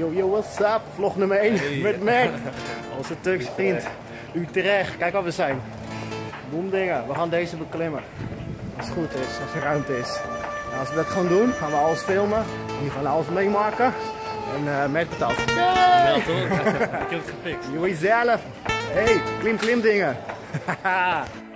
Yo, yo, what's up? Vlog nummer 1 met Mac. Onze Turkse vriend. Utrecht. Kijk waar we zijn. Boomdingen. We gaan deze beklimmen. Als het goed is, als er ruimte is. En als we dat gaan doen, gaan we alles filmen. Jullie gaan alles meemaken. En uh, Mac betaalt. Ja toch? Ik heb het gefixt. Jullie zelf. Hey, klim klim dingen.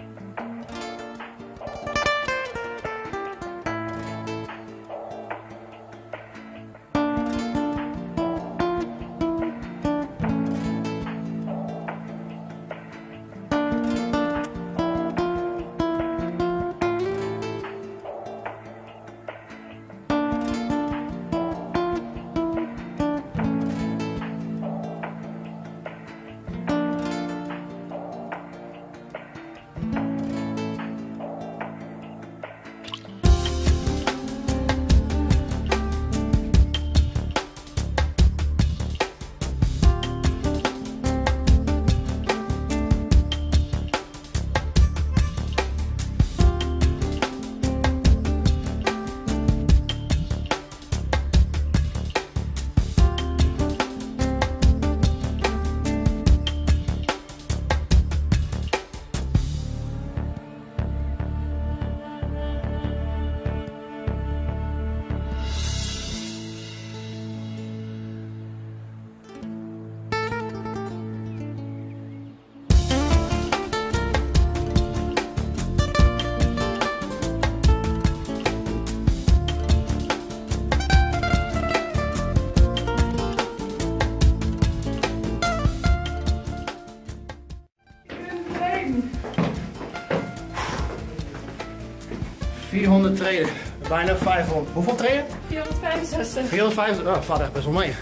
...400 treden. Bijna 500. Hoeveel treden? 465. 450. Oh, valt echt best wel mee.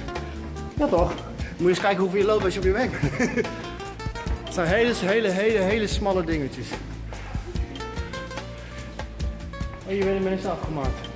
Ja toch? Moet je eens kijken hoeveel je loopt als je op je weg bent. Het zijn hele, hele, hele, hele smalle dingetjes. En je bent eens afgemaakt.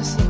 just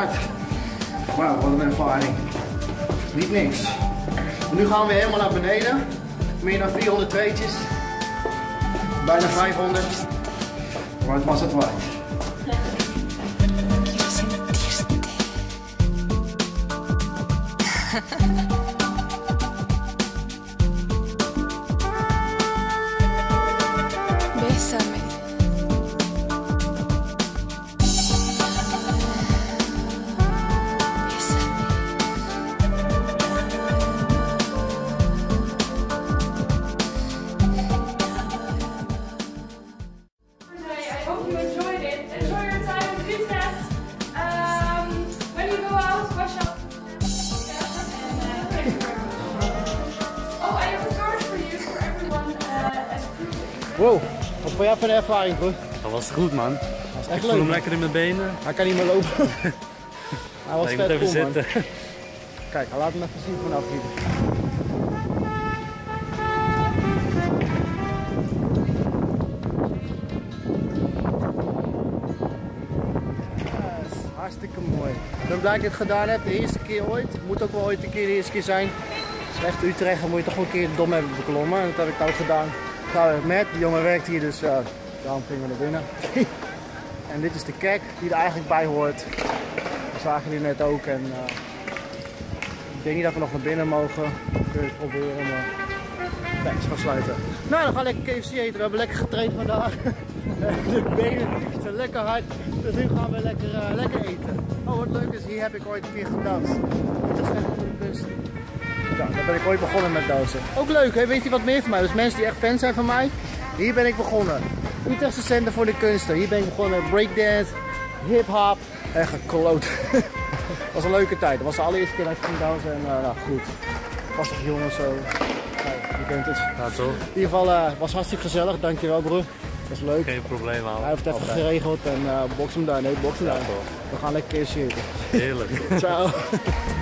hard. Wauw, wat een ervaring. Niet niks. Nu gaan we helemaal naar beneden. Meer dan 400 treetjes. Bijna 500. Maar het was het waard. Wow, wat vond jij van de ervaring, bro? Dat was goed man. Dat is Ik echt voel hem leuk. lekker in mijn benen. Hij kan niet meer lopen. Hij was Nee, vet man. zitten. Kijk, hij laat hem even zien vanaf hier. Yes, hartstikke mooi. Ik ben blij dat ik het gedaan heb, de eerste keer ooit. Moet ook wel ooit een keer de eerste keer zijn. Het is echt Utrecht, dan moet je toch een keer de dom hebben beklommen. En dat heb ik nou gedaan. Nou, met, die jongen werkt hier, dus ja, daarom gingen we naar binnen. en dit is de kek die er eigenlijk bij hoort. Dat zagen jullie net ook. En, eh, ik denk niet dat we nog naar binnen mogen. We kunnen het proberen, maar is gaan sluiten. Nou, dan gaan we lekker KFC eten. We hebben lekker getraind vandaag. De benen zijn lekker hard. Dus nu gaan we lekker, eh, lekker eten. Oh, wat leuk is, hier heb ik ooit een keer gedanst. Dit is echt voor de kust. Ja, daar ben ik ooit begonnen met dansen. Ook leuk, hè? weet je wat meer van mij? Dus mensen die echt fan zijn van mij, hier ben ik begonnen. Utrechtse Center voor de Kunsten. Hier ben ik begonnen met breakdance, hip-hop en gekloot. Het was een leuke tijd. Dat was de allereerste keer dat ik ging dansen. En uh, nou goed, was toch jongens zo. Je kent het. Ja toch? In ieder geval uh, was hartstikke gezellig. Dankjewel broer. Dat was leuk. Geen probleem man. Hij heeft het even Altijd. geregeld en uh, box hem daar. Nee, box hem Ja, daar. toch. We gaan lekker zitten. Heerlijk. Ciao.